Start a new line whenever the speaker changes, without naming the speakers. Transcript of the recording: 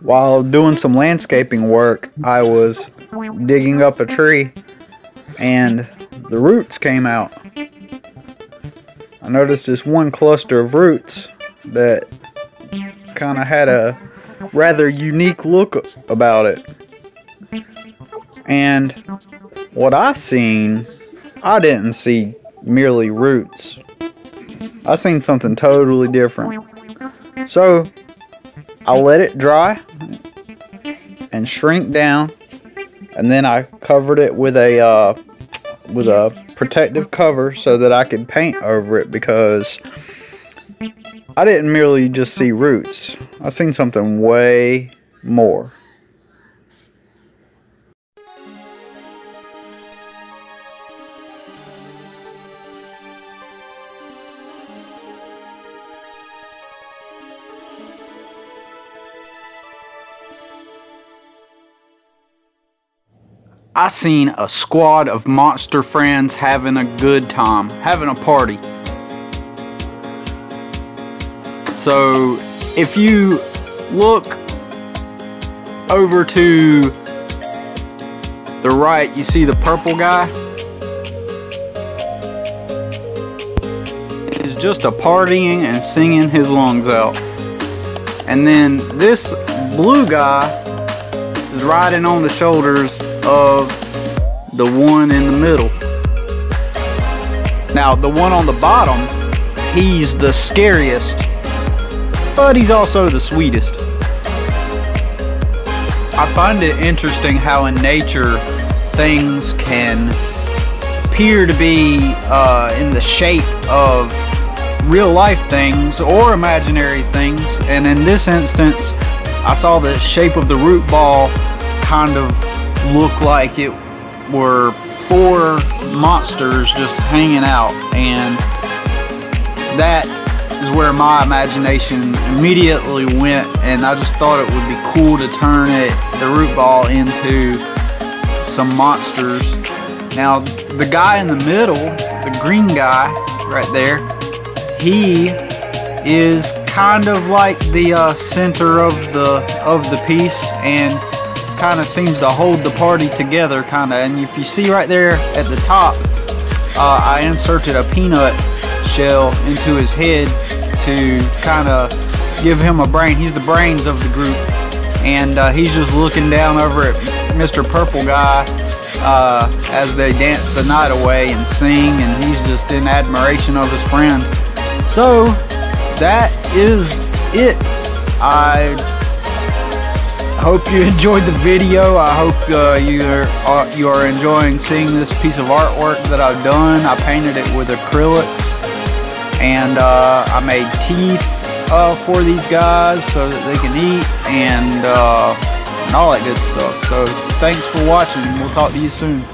while doing some landscaping work, I was digging up a tree and the roots came out. I noticed this one cluster of roots that kind of had a rather unique look about it. And what I seen, I didn't see merely roots. I seen something totally different. So I let it dry and shrink down, and then I covered it with a uh, with a protective cover so that I could paint over it because I didn't merely just see roots. I seen something way more. I seen a squad of monster friends having a good time, having a party. So if you look over to the right, you see the purple guy? Is just a partying and singing his lungs out. And then this blue guy is riding on the shoulders of the one in the middle. Now, the one on the bottom, he's the scariest, but he's also the sweetest. I find it interesting how in nature things can appear to be uh, in the shape of real life things or imaginary things. And in this instance, I saw the shape of the root ball kind of look like it were four monsters just hanging out and that is where my imagination immediately went and I just thought it would be cool to turn it the root ball into some monsters. Now the guy in the middle the green guy right there he is kind of like the uh, center of the of the piece and kind of seems to hold the party together kind of and if you see right there at the top uh, I inserted a peanut shell into his head to kind of give him a brain he's the brains of the group and uh, he's just looking down over at Mr. Purple Guy uh, as they dance the night away and sing and he's just in admiration of his friend so that is it I hope you enjoyed the video. I hope uh, you, are, uh, you are enjoying seeing this piece of artwork that I've done. I painted it with acrylics and uh, I made teeth uh, for these guys so that they can eat and, uh, and all that good stuff. So thanks for watching. We'll talk to you soon.